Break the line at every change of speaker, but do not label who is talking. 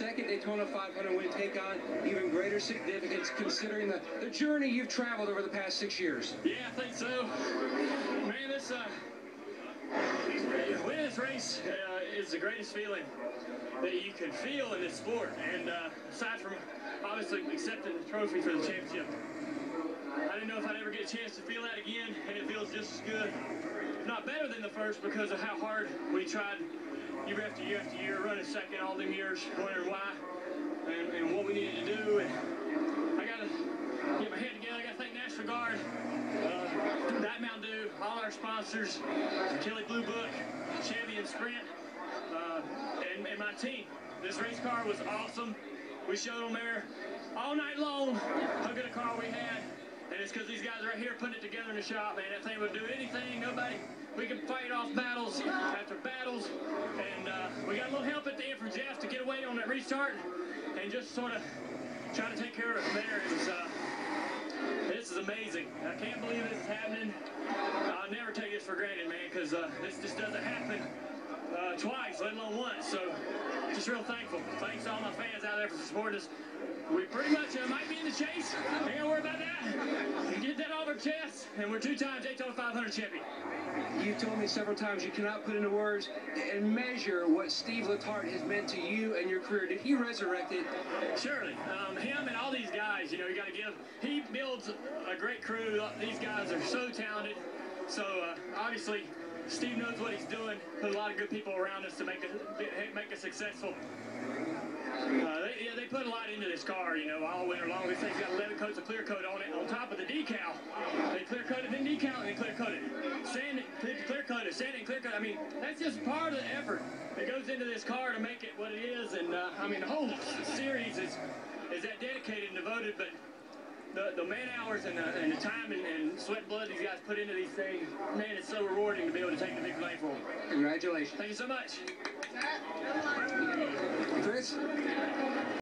second Daytona 500 win take on even greater significance considering the, the journey you've traveled over the past six years?
Yeah, I think so. Man, this uh, winning this race uh, is the greatest feeling that you can feel in this sport. And uh, aside from obviously accepting the trophy for the championship, I didn't know if I'd ever get a chance to feel that again, and it feels just as good, if not better than the first, because of how hard we tried year after year after year, running second all them years, wondering why and, and what we needed to do. And I got to get my head together. I got to thank National Guard, uh, Diet Mountain Dew, all our sponsors, Kelley Blue Book, Chevy and Sprint, uh, and, and my team. This race car was awesome. We showed them there all night long how good a car we had. And it's because these guys right here putting it together in the shop, man. That thing would do anything. Nobody, we can fight off battles after battles. And uh, we got a little help at the end from Jeff to get away on that restart and just sort of try to take care of it there. It was, uh, this is amazing. I can't believe this is happening. I'll never take this for granted, man, because uh, this just doesn't happen uh, twice, let alone once. So just real thankful. Thanks to all my fans out there for supporting us. We pretty much uh, might be in the chase. Ain't gonna worry about that. Get that off our chest, and we're two times Daytona 500 champion.
You've told me several times you cannot put into words and measure what Steve Letarte has meant to you and your career. Did he resurrect it?
Surely. Um, him and all these guys, you know, you got to give. He builds a great crew. These guys are so talented. So uh, obviously, Steve knows what he's doing. Put a lot of good people around us to make it make us successful. Uh, they, yeah, they put a lot into this car, you know, all winter long. This thing's got 11 coats of clear coat on it. On top of the decal, they clear coated, then decal, and then clear coated. Sand it, clear coated, sand it, and clear coated. I mean, that's just part of the effort that goes into this car to make it what it is. And uh, I mean, the whole series is is that dedicated and devoted, but the, the man hours and the, and the time and, and, sweat and blood these guys put into these things, man, it's so rewarding to be able to take the big lane for them.
Congratulations.
Thank you so much.
Chris?